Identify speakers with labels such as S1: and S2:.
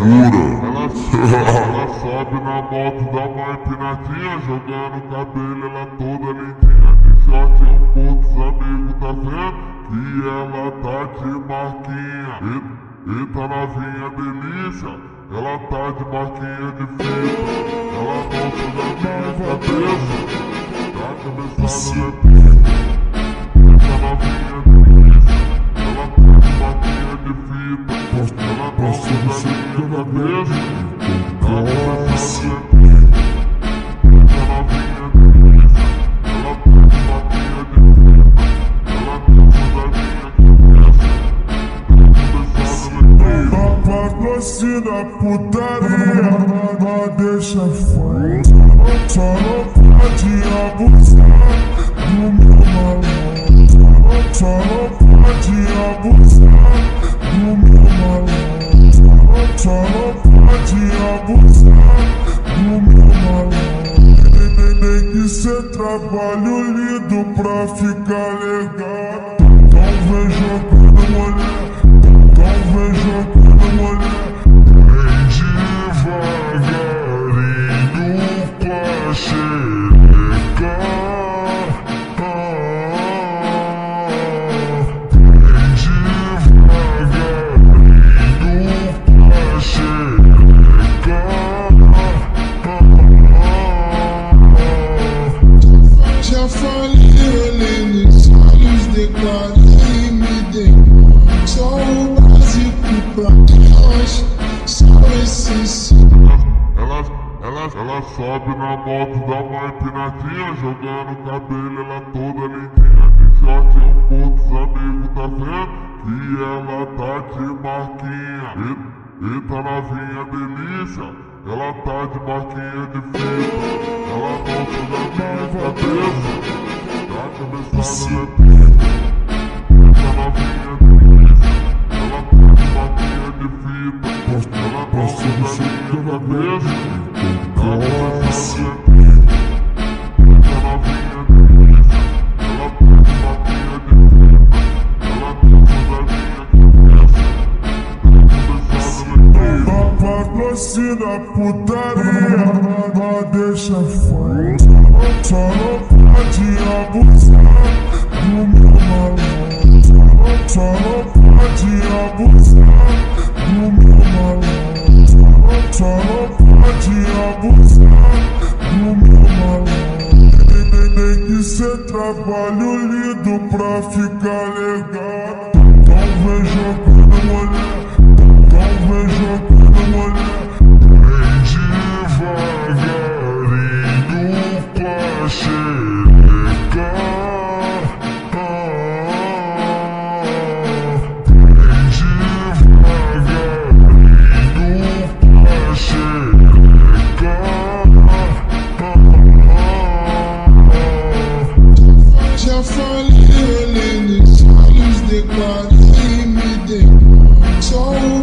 S1: Ela, ela sobe na moto da mãe pinadinha, jogando cabelo, ela toda lindinha. De short um poucos amigos, tá vendo? Que ela tá de marquinha. Eita novinha delícia, ela tá de marquinha de fita. Ela gosta da minha
S2: Patrocina putaria, não deixa fora. Só não pode abusar do meu malandro. Só não pode abusar do meu malandro. Só não pode abusar do meu malandro. Tem, tem, que ser trabalho lindo pra ficar legal. Então vem jogando então
S3: Mm.
S1: Ela, sobe na moto da mãe pinadinha, jogando cabelo, ela toda lindinha. De short um poucos amigos, tá vendo? Que ela tá de marquinha. Eita novinha delícia, ela tá de marquinha de fita. Ela gosta da minha cabeça, tá cabeçada na pista. Eita novinha delícia, ela tá de marquinha de fita. Ela da minha cabeça,
S2: Patrocina putaria, não deixa fora. Só não pode abusar do meu malandro. Só não pode abusar do meu malandro. Só não pode abusar do meu malandro. Tem que ser trabalho lindo pra ficar legal. ending. So